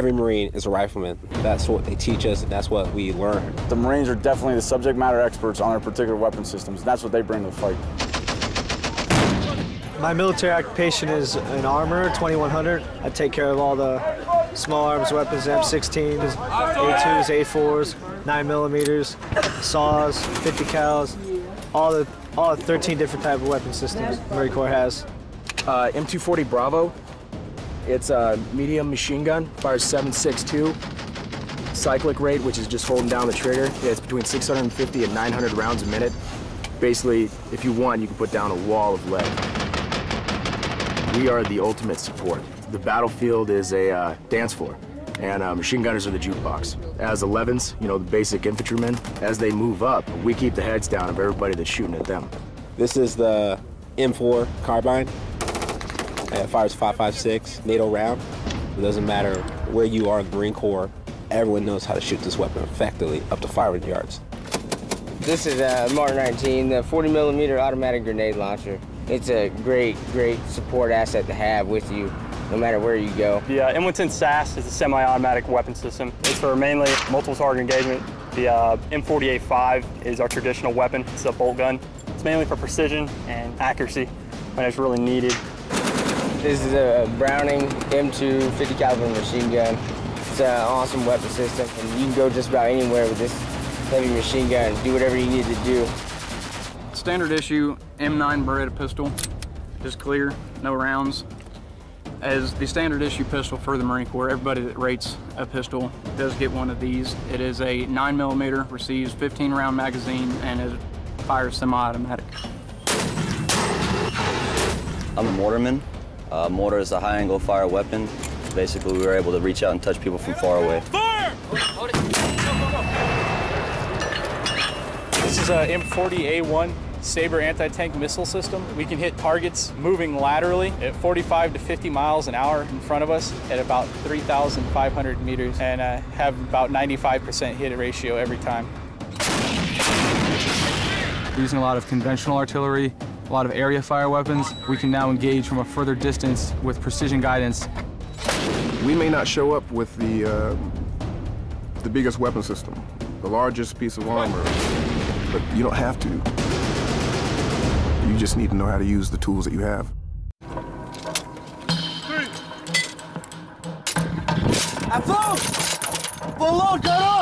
every Marine is a rifleman. That's what they teach us, and that's what we learn. The Marines are definitely the subject matter experts on their particular weapon systems. That's what they bring to the fight. My military occupation is an armor, 2100. I take care of all the small arms weapons, M16s, A2s, A4s, 9 millimeters, SAWs, 50 cals, all the all the 13 different type of weapon systems the Marine Corps has. Uh, M240 Bravo. It's a medium machine gun, fires 7.62. Cyclic rate, which is just holding down the trigger. It's between 650 and 900 rounds a minute. Basically, if you want, you can put down a wall of lead. We are the ultimate support. The battlefield is a uh, dance floor, and uh, machine gunners are the jukebox. As 11s, you know, the basic infantrymen, as they move up, we keep the heads down of everybody that's shooting at them. This is the M4 carbine. It fires 5.56 NATO round. It doesn't matter where you are in the Marine Corps, everyone knows how to shoot this weapon effectively up to 500 yards. This is a Mark 19, the 40 millimeter automatic grenade launcher. It's a great, great support asset to have with you no matter where you go. The uh, M110 SASS is a semi-automatic weapon system. It's for mainly multiple target engagement. The uh, M40A5 is our traditional weapon. It's a bolt gun. It's mainly for precision and accuracy when it's really needed. This is a Browning M2 50 caliber machine gun. It's an awesome weapon system, and you can go just about anywhere with this heavy machine gun. Do whatever you need to do. Standard issue M9 Beretta pistol, just clear, no rounds. As the standard issue pistol for the Marine Corps, everybody that rates a pistol does get one of these. It is a 9 millimeter, receives 15 round magazine, and it fires semi-automatic. I'm a mortarman. Uh, mortar is a high-angle fire weapon. Basically, we were able to reach out and touch people from far away. Fire! This is a M40A1 Sabre anti-tank missile system. We can hit targets moving laterally at 45 to 50 miles an hour in front of us at about 3,500 meters and uh, have about 95% hit ratio every time. Using a lot of conventional artillery, a lot of area fire weapons, we can now engage from a further distance with precision guidance. We may not show up with the, uh, the biggest weapon system, the largest piece of armor, but you don't have to. You just need to know how to use the tools that you have. At full! Full load, gun up!